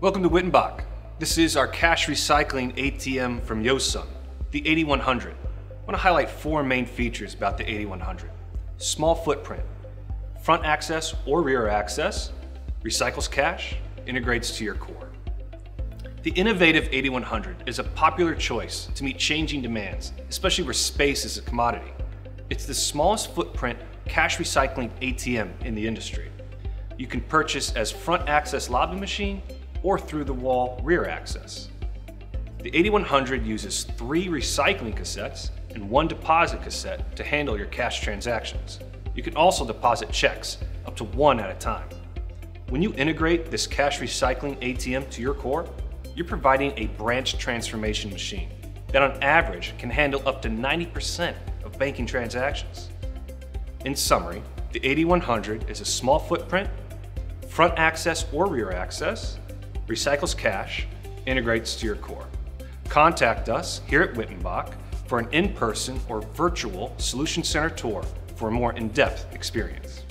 Welcome to Wittenbach. This is our cash recycling ATM from Hyosung, the 8100. I want to highlight four main features about the 8100. Small footprint, front access or rear access, recycles cash, integrates to your core. The innovative 8100 is a popular choice to meet changing demands, especially where space is a commodity. It's the smallest footprint cash recycling ATM in the industry. You can purchase as front access lobby machine or through the wall rear access. The 8100 uses three recycling cassettes and one deposit cassette to handle your cash transactions. You can also deposit checks, up to one at a time. When you integrate this cash recycling ATM to your core, you're providing a branch transformation machine that on average can handle up to 90% of banking transactions. In summary, the 8100 is a small footprint, front access or rear access, recycles cash, integrates to your core. Contact us here at Wittenbach for an in-person or virtual Solution Center tour for a more in-depth experience.